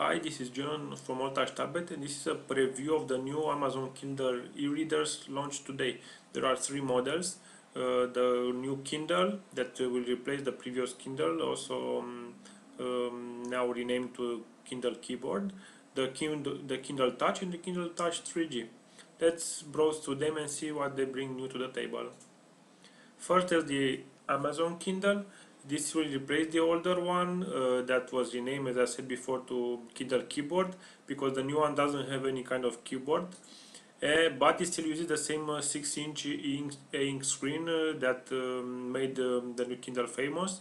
Hi, this is John from AllTouch Tablet and this is a preview of the new Amazon Kindle e-readers launched today. There are three models. Uh, the new Kindle that will replace the previous Kindle, also um, um, now renamed to Kindle Keyboard, the Kindle, the Kindle Touch and the Kindle Touch 3G. Let's browse to them and see what they bring new to the table. First is the Amazon Kindle. This will replace the older one uh, that was renamed, as I said before, to Kindle Keyboard because the new one doesn't have any kind of keyboard. Uh, but it still uses the same 6-inch uh, ink, ink, screen uh, that um, made um, the new Kindle famous.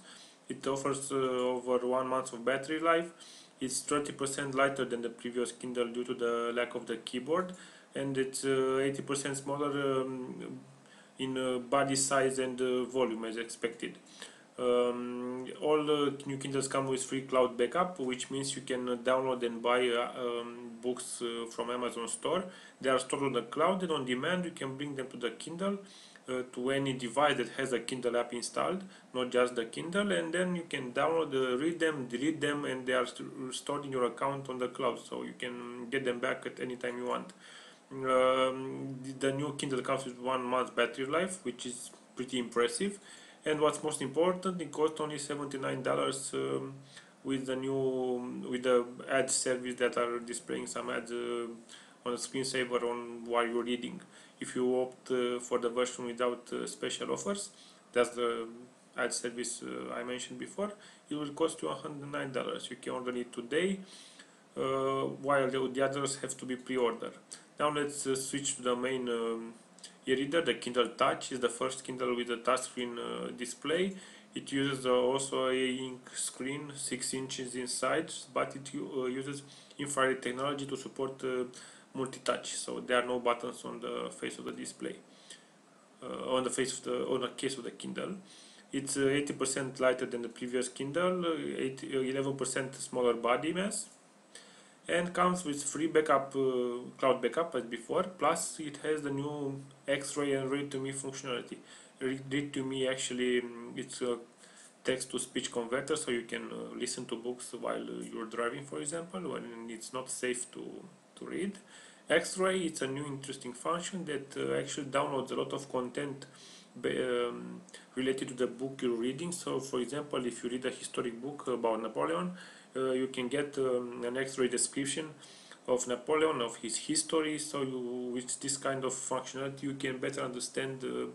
It offers uh, over one month of battery life. It's 30% lighter than the previous Kindle due to the lack of the keyboard, and it's 80% uh, smaller um, in body size and volume as expected. Um, all the new Kindles come with free cloud backup, which means you can download and buy uh, um, books uh, from Amazon store. They are stored on the cloud and on demand you can bring them to the Kindle uh, to any device that has a Kindle app installed, not just the Kindle, and then you can download, uh, read them, delete them, and they are st stored in your account on the cloud, so you can get them back at any time you want. Um, the new Kindle comes with one month battery life, which is pretty impressive and what's most important it costs only $79 um, with the new with the ad service that are displaying some ads uh, on the screensaver on while you're reading. If you opt uh, for the version without uh, special offers that's the ad service uh, I mentioned before it will cost you $109 you can order it today uh, while the, the, others have to be pre-ordered. Now let's uh, switch to the main um, e-reader, the Kindle Touch is the first Kindle with a touchscreen uh, display. It uses uh, also a ink screen, 6 inches inside, but it uh, uses infrared technology to support uh, multi-touch. So there are no buttons on the face of the display, uh, on the face of the on the case of the Kindle. It's 80% uh, lighter than the previous Kindle, 11% smaller body mass, and comes with free backup uh, cloud backup as before. Plus it has the new x-ray and read to me functionality. Read to me actually um, it's a text to speech converter so you can uh, listen to books while uh, you're driving for example when it's not safe to to read. X-ray it's a new interesting function that uh, actually downloads a lot of content um, related to the book you're reading. So for example if you read a historic book about Napoleon you can get um, an x-ray description of Napoleon, of his history, so you, with this kind of functionality you can better understand uh,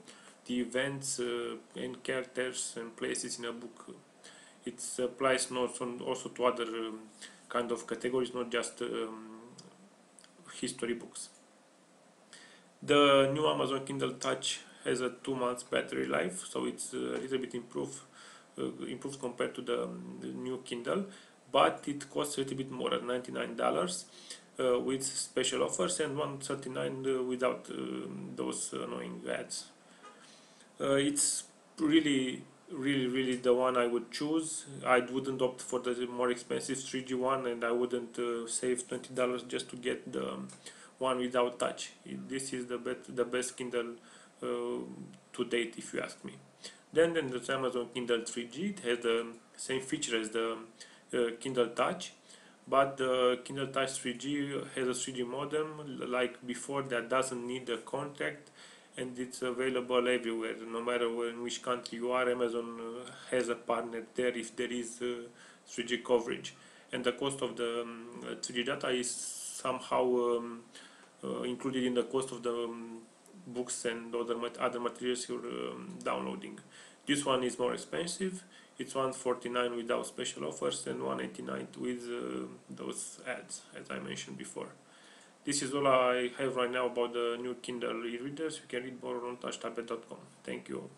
the events uh, and characters and places in a book. It applies not also, also to other um, kind of categories, not just um, history books. The new Amazon Kindle Touch has a two months battery life, so it's a little bit improved, uh, improved compared to the, um, the new Kindle but it costs a little bit more at $99 uh, with special offers and 139 uh, without uh, those annoying ads. Uh, it's really really really the one I would choose. I wouldn't opt for the more expensive 3G one and I wouldn't uh, save $20 just to get the um, one without touch. This is the, bet the best Kindle uh, to date if you ask me. Then, then there's Amazon Kindle 3G it has the same feature as the uh, Kindle Touch but the Kindle Touch 3G has a 3G modem like before that doesn't need a contract and it's available everywhere no matter in which country you are Amazon uh, has a partner there if there is uh, 3G coverage. And the cost of the um, 3G data is somehow um, uh, included in the cost of the um, books and other, other materials you're um, downloading this one is more expensive. It's 149 without special offers and 189 with uh, those ads as I mentioned before. This is all I have right now about the new Kindle e-readers. You can read more on touchtablet.com thank you